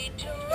rejoice.